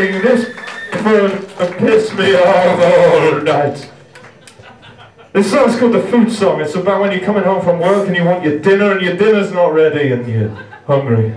this fun piss me off all night. This song's called the food song. It's about when you're coming home from work and you want your dinner and your dinner's not ready and you're hungry.